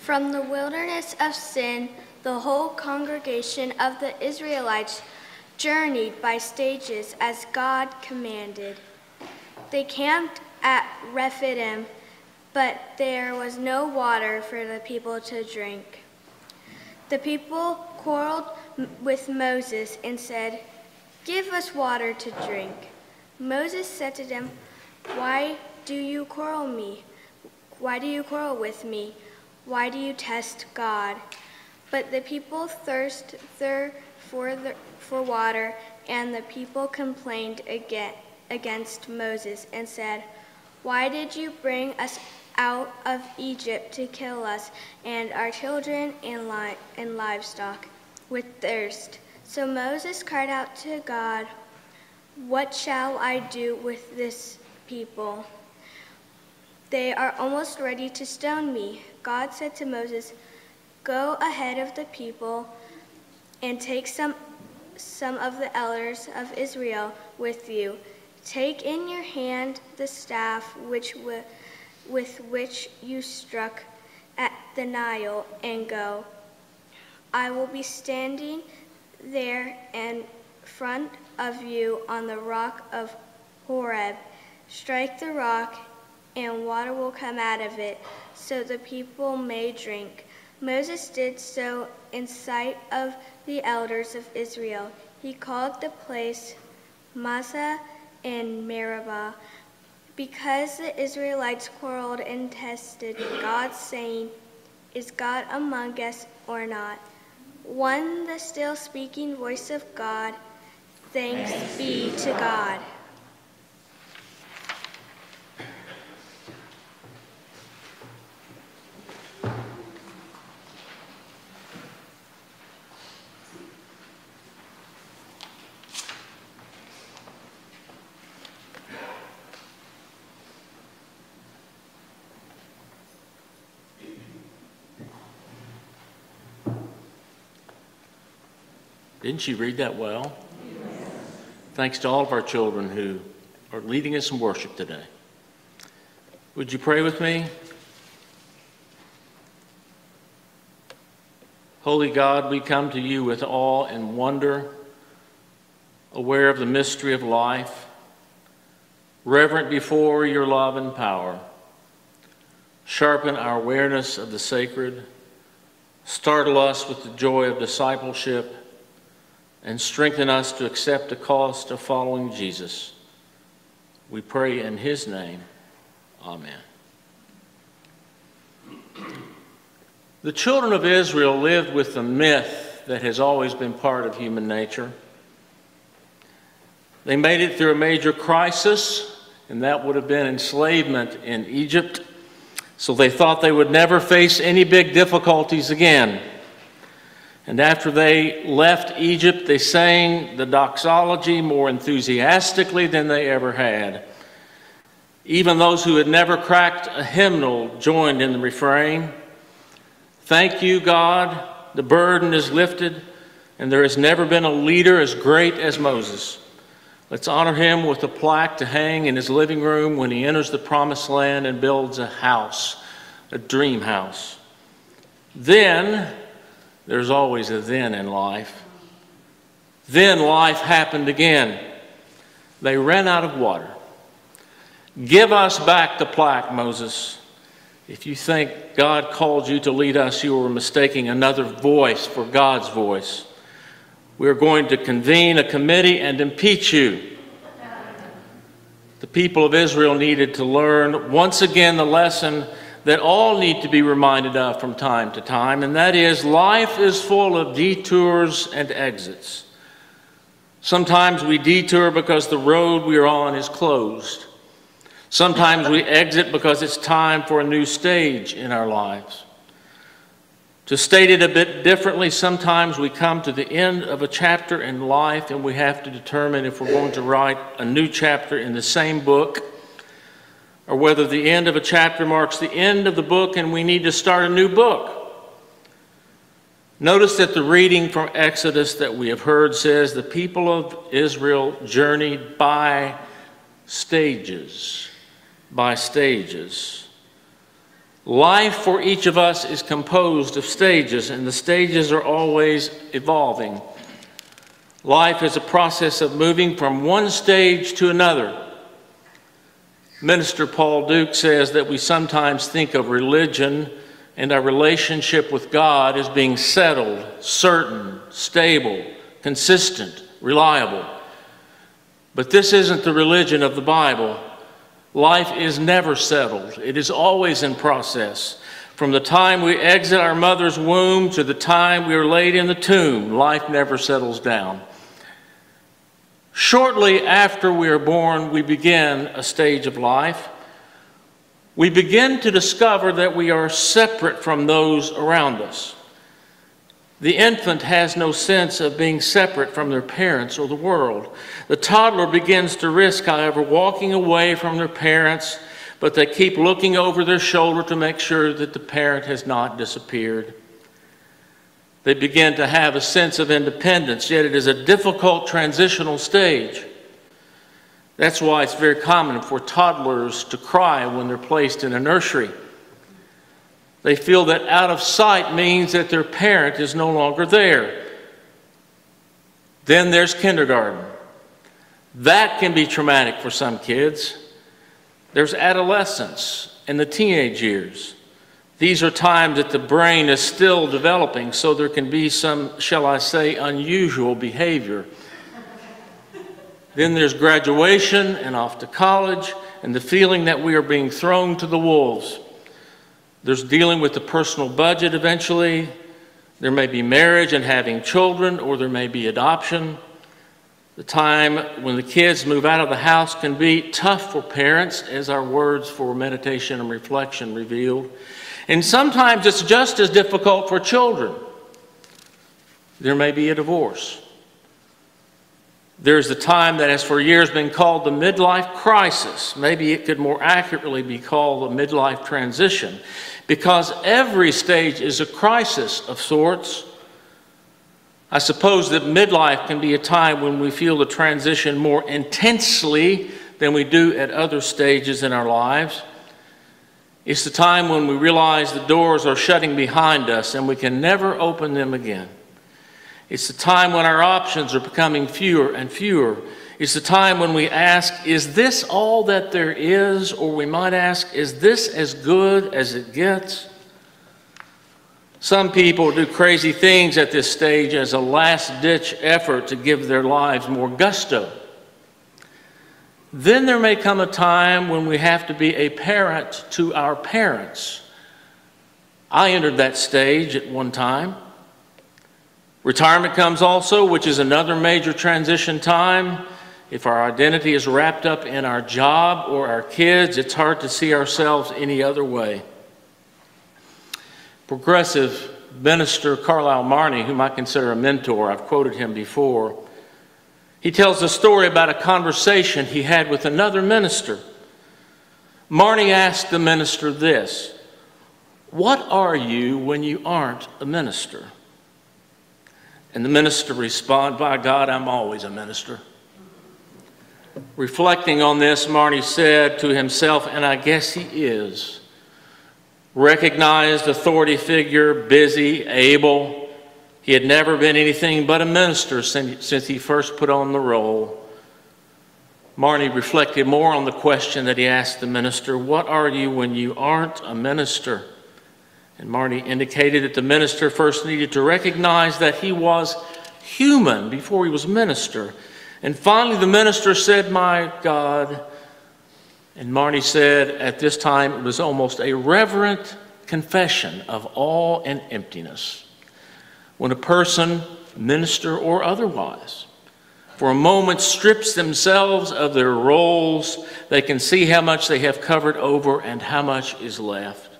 From the wilderness of sin, the whole congregation of the Israelites journeyed by stages as God commanded. They camped at Rephidim, but there was no water for the people to drink. The people quarreled with Moses and said, Give us water to drink. Moses said to them, Why do you quarrel me? Why do you quarrel with me? Why do you test God? But the people thirsted for, the, for water, and the people complained against Moses and said, Why did you bring us out of Egypt to kill us and our children and, li- and livestock with thirst? So Moses cried out to God, What shall I do with this people? They are almost ready to stone me. God said to Moses, Go ahead of the people and take some, some of the elders of Israel with you. Take in your hand the staff which with which you struck at the Nile and go. I will be standing there in front of you on the rock of Horeb. Strike the rock, and water will come out of it, so the people may drink. Moses did so in sight of the elders of Israel. He called the place Massah and Meribah because the Israelites quarreled and tested God, saying, Is God among us or not? One, the still speaking voice of God, thanks be to God. Didn't she read that well? Thanks to all of our children who are leading us in worship today. Would you pray with me? Holy God, we come to you with awe and wonder, aware of the mystery of life, reverent before your love and power. Sharpen our awareness of the sacred, startle us with the joy of discipleship and strengthen us to accept the cost of following Jesus. We pray in his name. Amen. The children of Israel lived with the myth that has always been part of human nature. They made it through a major crisis, and that would have been enslavement in Egypt. So they thought they would never face any big difficulties again. And after they left Egypt, they sang the doxology more enthusiastically than they ever had. Even those who had never cracked a hymnal joined in the refrain Thank you, God, the burden is lifted, and there has never been a leader as great as Moses. Let's honor him with a plaque to hang in his living room when he enters the promised land and builds a house, a dream house. Then, there's always a then in life. Then life happened again. They ran out of water. Give us back the plaque, Moses. If you think God called you to lead us, you are mistaking another voice for God's voice. We're going to convene a committee and impeach you. The people of Israel needed to learn once again the lesson that all need to be reminded of from time to time, and that is life is full of detours and exits. Sometimes we detour because the road we are on is closed. Sometimes we exit because it's time for a new stage in our lives. To state it a bit differently, sometimes we come to the end of a chapter in life and we have to determine if we're going to write a new chapter in the same book or whether the end of a chapter marks the end of the book and we need to start a new book. Notice that the reading from Exodus that we have heard says the people of Israel journeyed by stages. By stages. Life for each of us is composed of stages, and the stages are always evolving. Life is a process of moving from one stage to another. Minister Paul Duke says that we sometimes think of religion and our relationship with God as being settled, certain, stable, consistent, reliable. But this isn't the religion of the Bible. Life is never settled, it is always in process. From the time we exit our mother's womb to the time we are laid in the tomb, life never settles down. Shortly after we are born, we begin a stage of life. We begin to discover that we are separate from those around us. The infant has no sense of being separate from their parents or the world. The toddler begins to risk, however, walking away from their parents, but they keep looking over their shoulder to make sure that the parent has not disappeared. They begin to have a sense of independence, yet it is a difficult transitional stage. That's why it's very common for toddlers to cry when they're placed in a nursery. They feel that out of sight means that their parent is no longer there. Then there's kindergarten. That can be traumatic for some kids. There's adolescence and the teenage years. These are times that the brain is still developing, so there can be some, shall I say, unusual behavior. then there's graduation and off to college, and the feeling that we are being thrown to the wolves. There's dealing with the personal budget eventually. There may be marriage and having children, or there may be adoption. The time when the kids move out of the house can be tough for parents, as our words for meditation and reflection revealed. And sometimes it's just as difficult for children. There may be a divorce. There's the time that has for years been called the midlife crisis. Maybe it could more accurately be called the midlife transition because every stage is a crisis of sorts. I suppose that midlife can be a time when we feel the transition more intensely than we do at other stages in our lives. It's the time when we realize the doors are shutting behind us and we can never open them again. It's the time when our options are becoming fewer and fewer. It's the time when we ask, is this all that there is? Or we might ask, is this as good as it gets? Some people do crazy things at this stage as a last ditch effort to give their lives more gusto. Then there may come a time when we have to be a parent to our parents. I entered that stage at one time. Retirement comes also, which is another major transition time. If our identity is wrapped up in our job or our kids, it's hard to see ourselves any other way. Progressive minister Carlyle Marney, whom I consider a mentor, I've quoted him before, he tells a story about a conversation he had with another minister. Marney asked the minister this What are you when you aren't a minister? And the minister responded, By God, I'm always a minister. Reflecting on this, Marney said to himself, and I guess he is, recognized authority figure, busy, able, he had never been anything but a minister since he first put on the role. Marney reflected more on the question that he asked the minister What are you when you aren't a minister? And Marney indicated that the minister first needed to recognize that he was human before he was minister. And finally, the minister said, My God. And Marney said at this time it was almost a reverent confession of awe and emptiness when a person, minister or otherwise, for a moment strips themselves of their roles, they can see how much they have covered over and how much is left.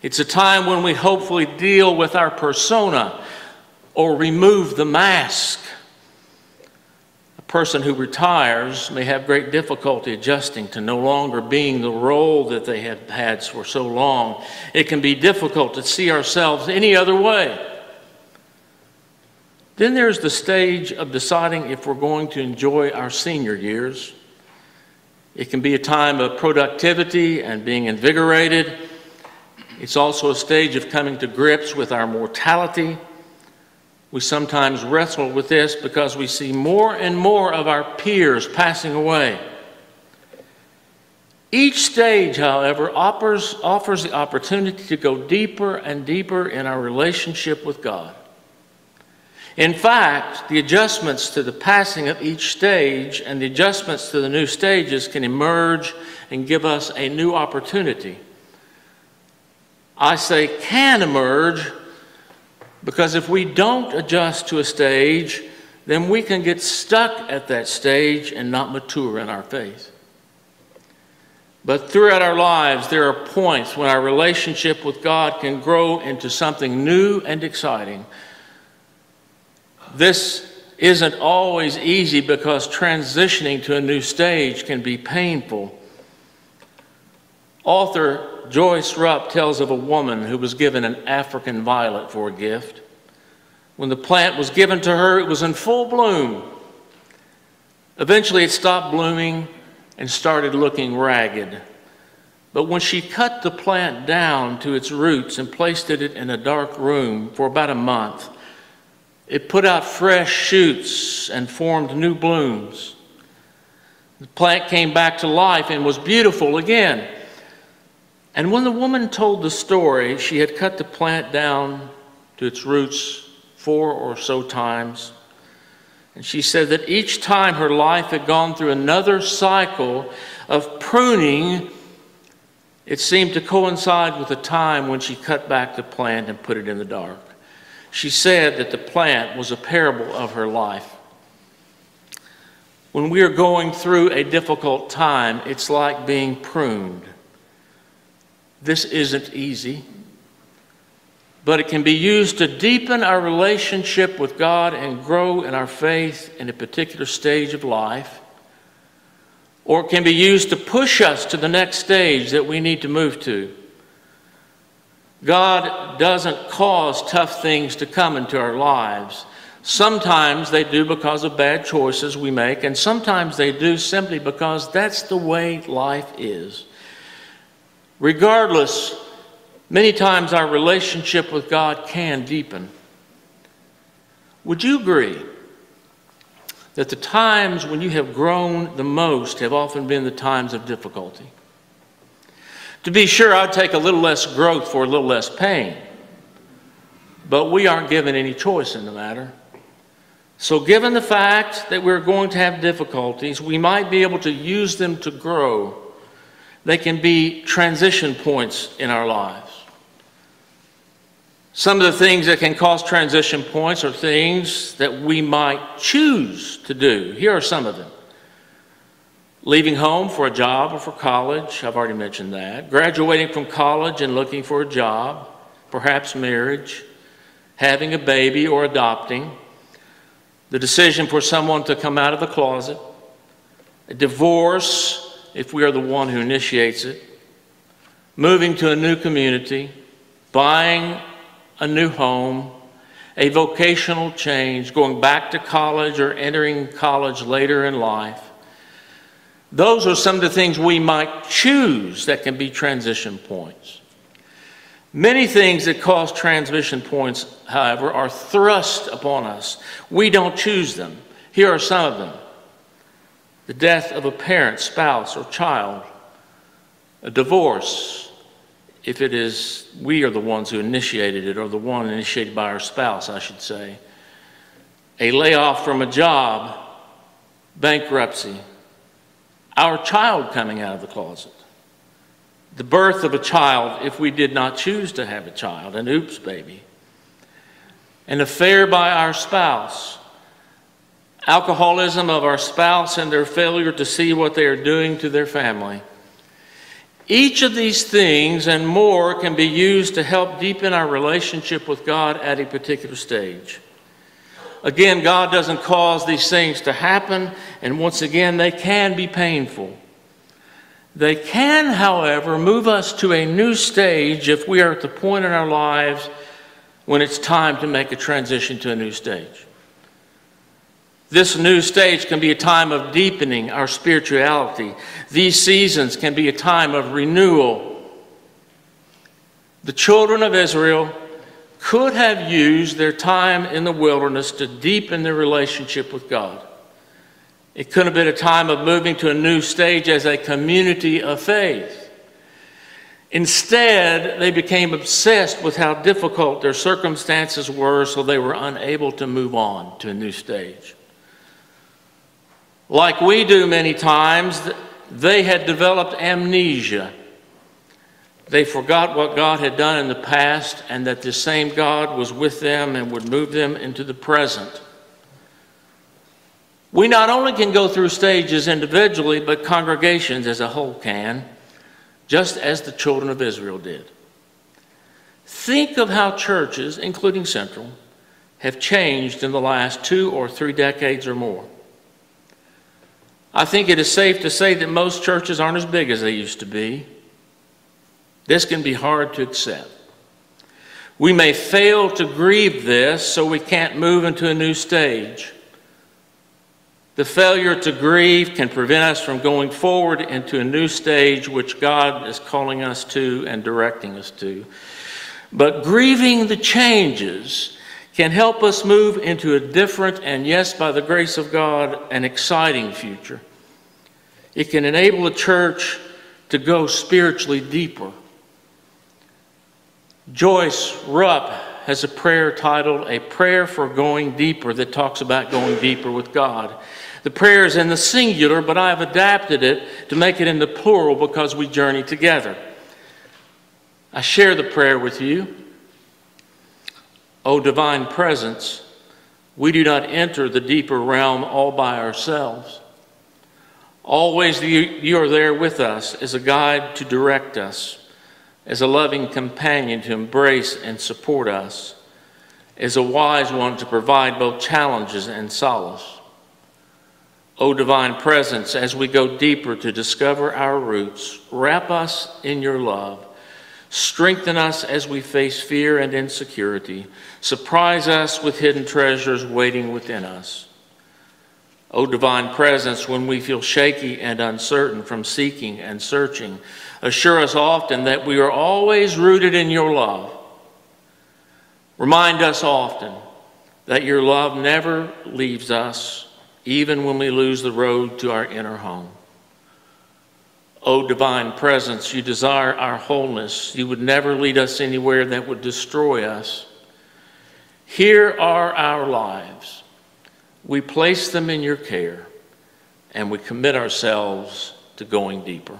It's a time when we hopefully deal with our persona or remove the mask. A person who retires may have great difficulty adjusting to no longer being the role that they have had for so long. It can be difficult to see ourselves any other way. Then there's the stage of deciding if we're going to enjoy our senior years. It can be a time of productivity and being invigorated. It's also a stage of coming to grips with our mortality. We sometimes wrestle with this because we see more and more of our peers passing away. Each stage, however, offers, offers the opportunity to go deeper and deeper in our relationship with God. In fact, the adjustments to the passing of each stage and the adjustments to the new stages can emerge and give us a new opportunity. I say can emerge because if we don't adjust to a stage, then we can get stuck at that stage and not mature in our faith. But throughout our lives, there are points when our relationship with God can grow into something new and exciting. This isn't always easy because transitioning to a new stage can be painful. Author Joyce Rupp tells of a woman who was given an African violet for a gift. When the plant was given to her, it was in full bloom. Eventually, it stopped blooming and started looking ragged. But when she cut the plant down to its roots and placed it in a dark room for about a month, it put out fresh shoots and formed new blooms. The plant came back to life and was beautiful again. And when the woman told the story, she had cut the plant down to its roots four or so times. And she said that each time her life had gone through another cycle of pruning, it seemed to coincide with the time when she cut back the plant and put it in the dark. She said that the plant was a parable of her life. When we are going through a difficult time, it's like being pruned. This isn't easy but it can be used to deepen our relationship with God and grow in our faith in a particular stage of life. Or it can be used to push us to the next stage that we need to move to. God doesn't cause tough things to come into our lives. Sometimes they do because of bad choices we make, and sometimes they do simply because that's the way life is. Regardless Many times our relationship with God can deepen. Would you agree that the times when you have grown the most have often been the times of difficulty? To be sure, I'd take a little less growth for a little less pain, but we aren't given any choice in the matter. So, given the fact that we're going to have difficulties, we might be able to use them to grow. They can be transition points in our lives. Some of the things that can cause transition points are things that we might choose to do. Here are some of them leaving home for a job or for college, I've already mentioned that, graduating from college and looking for a job, perhaps marriage, having a baby or adopting, the decision for someone to come out of the closet, a divorce if we are the one who initiates it, moving to a new community, buying a new home, a vocational change, going back to college or entering college later in life. Those are some of the things we might choose that can be transition points. Many things that cause transition points, however, are thrust upon us. We don't choose them. Here are some of them the death of a parent, spouse, or child, a divorce, if it is we are the ones who initiated it, or the one initiated by our spouse, I should say, a layoff from a job, bankruptcy, our child coming out of the closet, the birth of a child if we did not choose to have a child, an oops baby, an affair by our spouse, alcoholism of our spouse and their failure to see what they are doing to their family each of these things and more can be used to help deepen our relationship with God at a particular stage. Again, God doesn't cause these things to happen, and once again, they can be painful. They can, however, move us to a new stage if we are at the point in our lives when it's time to make a transition to a new stage. This new stage can be a time of deepening our spirituality. These seasons can be a time of renewal. The children of Israel could have used their time in the wilderness to deepen their relationship with God. It could have been a time of moving to a new stage as a community of faith. Instead, they became obsessed with how difficult their circumstances were, so they were unable to move on to a new stage. Like we do many times, they had developed amnesia. They forgot what God had done in the past and that the same God was with them and would move them into the present. We not only can go through stages individually, but congregations as a whole can just as the children of Israel did. Think of how churches, including Central, have changed in the last two or three decades or more. I think it is safe to say that most churches aren't as big as they used to be. This can be hard to accept. We may fail to grieve this, so we can't move into a new stage. The failure to grieve can prevent us from going forward into a new stage which God is calling us to and directing us to. But grieving the changes can help us move into a different and, yes, by the grace of God, an exciting future. It can enable the church to go spiritually deeper. Joyce Rupp has a prayer titled A Prayer for Going Deeper that talks about going deeper with God. The prayer is in the singular, but I have adapted it to make it in the plural because we journey together. I share the prayer with you. O divine presence, we do not enter the deeper realm all by ourselves. Always you, are there with us as a guide to direct us, as a loving companion to embrace and support us, as a wise one to provide both challenges and solace. O divine presence, as we go deeper to discover our roots, wrap us in your love. Strengthen us as we face fear and insecurity. Surprise us with hidden treasures waiting within us. O divine presence, when we feel shaky and uncertain from seeking and searching, assure us often that we are always rooted in your love. Remind us often that your love never leaves us even when we lose the road to our inner home. O divine presence, you desire our wholeness. You would never lead us anywhere that would destroy us. Here are our lives. We place them in your care and we commit ourselves to going deeper.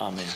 Amen.